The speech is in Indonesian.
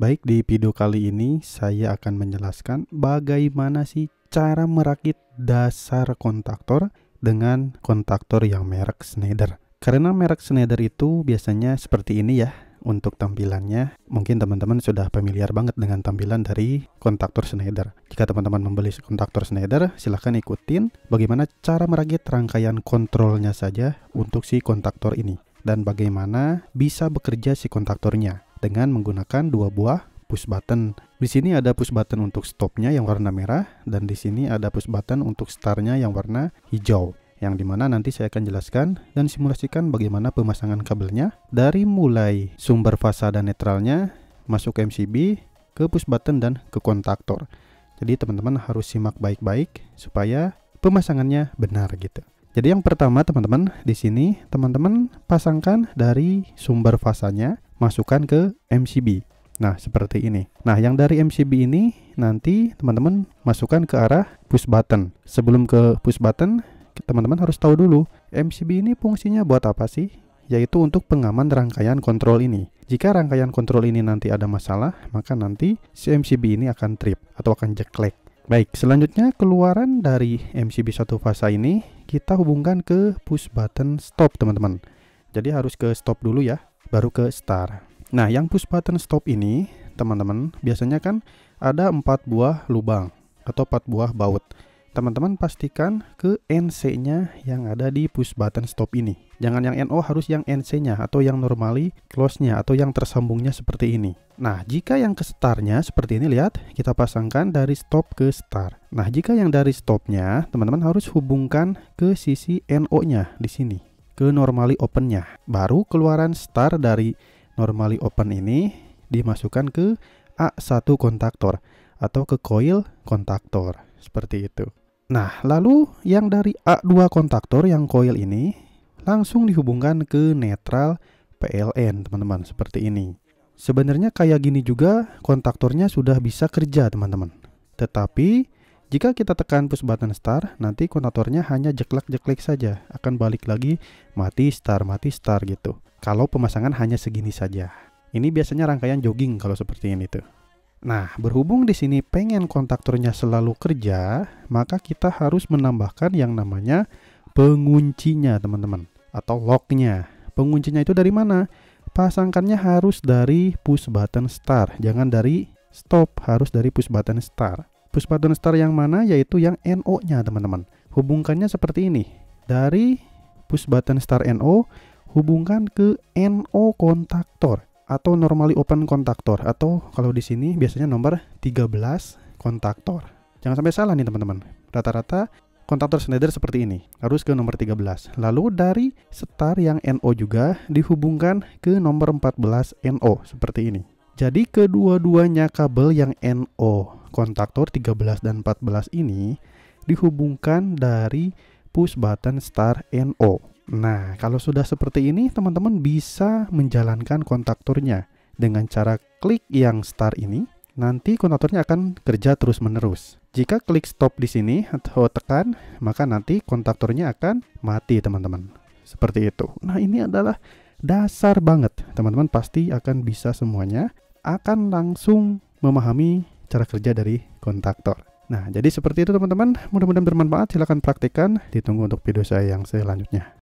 Baik, di video kali ini saya akan menjelaskan bagaimana sih cara merakit dasar kontaktor dengan kontaktor yang merek Schneider. Karena merek Schneider itu biasanya seperti ini ya untuk tampilannya. Mungkin teman-teman sudah familiar banget dengan tampilan dari kontaktor Schneider. Jika teman-teman membeli kontaktor Schneider, silahkan ikutin bagaimana cara merakit rangkaian kontrolnya saja untuk si kontaktor ini dan bagaimana bisa bekerja si kontaktornya dengan menggunakan dua buah push button. Di sini ada push button untuk stopnya yang warna merah dan di sini ada push button untuk startnya yang warna hijau. Yang di mana nanti saya akan jelaskan dan simulasikan bagaimana pemasangan kabelnya dari mulai sumber fasa dan netralnya masuk ke MCB, ke push button dan ke kontaktor. Jadi teman-teman harus simak baik-baik supaya pemasangannya benar gitu. Jadi yang pertama teman-teman di sini teman-teman pasangkan dari sumber fasanya masukkan ke MCB. Nah, seperti ini. Nah, yang dari MCB ini nanti teman-teman masukkan ke arah push button. Sebelum ke push button, teman-teman harus tahu dulu MCB ini fungsinya buat apa sih? Yaitu untuk pengaman rangkaian kontrol ini. Jika rangkaian kontrol ini nanti ada masalah, maka nanti si MCB ini akan trip atau akan jeklek. Baik, selanjutnya keluaran dari MCB satu fasa ini kita hubungkan ke push button stop teman-teman. Jadi harus ke stop dulu ya, baru ke start. Nah, yang push button stop ini teman-teman biasanya kan ada empat buah lubang atau empat buah baut teman-teman pastikan ke NC-nya yang ada di push button stop ini. Jangan yang NO harus yang NC-nya atau yang normally close-nya atau yang tersambungnya seperti ini. Nah, jika yang ke start-nya seperti ini lihat, kita pasangkan dari stop ke start. Nah, jika yang dari stop-nya, teman-teman harus hubungkan ke sisi NO-nya di sini, ke normally open-nya. Baru keluaran start dari normally open ini dimasukkan ke A1 kontaktor atau ke coil kontaktor seperti itu. Nah, lalu yang dari A2 kontaktor yang coil ini langsung dihubungkan ke netral PLN, teman-teman, seperti ini. Sebenarnya kayak gini juga kontaktornya sudah bisa kerja, teman-teman. Tetapi jika kita tekan push button start, nanti kontaktornya hanya jeklek-jeklek saja, akan balik lagi mati start, mati start gitu. Kalau pemasangan hanya segini saja. Ini biasanya rangkaian jogging kalau seperti ini tuh. Nah, berhubung di sini pengen kontaktornya selalu kerja, maka kita harus menambahkan yang namanya penguncinya, teman-teman, atau locknya. Penguncinya itu dari mana? Pasangkannya harus dari push button start, jangan dari stop, harus dari push button start. Push button start yang mana? Yaitu yang NO-nya, teman-teman. Hubungkannya seperti ini. Dari push button start NO, hubungkan ke NO kontaktor atau normally open kontaktor atau kalau di sini biasanya nomor 13 kontaktor. Jangan sampai salah nih teman-teman. Rata-rata kontaktor Schneider seperti ini, harus ke nomor 13. Lalu dari star yang NO juga dihubungkan ke nomor 14 NO seperti ini. Jadi kedua-duanya kabel yang NO kontaktor 13 dan 14 ini dihubungkan dari push button star NO. Nah, kalau sudah seperti ini, teman-teman bisa menjalankan kontaktornya dengan cara klik yang start ini. Nanti kontaktornya akan kerja terus-menerus. Jika klik stop di sini atau tekan, maka nanti kontaktornya akan mati, teman-teman. Seperti itu. Nah, ini adalah dasar banget. Teman-teman pasti akan bisa semuanya, akan langsung memahami cara kerja dari kontaktor. Nah, jadi seperti itu teman-teman. Mudah-mudahan bermanfaat. Silahkan praktikkan. Ditunggu untuk video saya yang selanjutnya.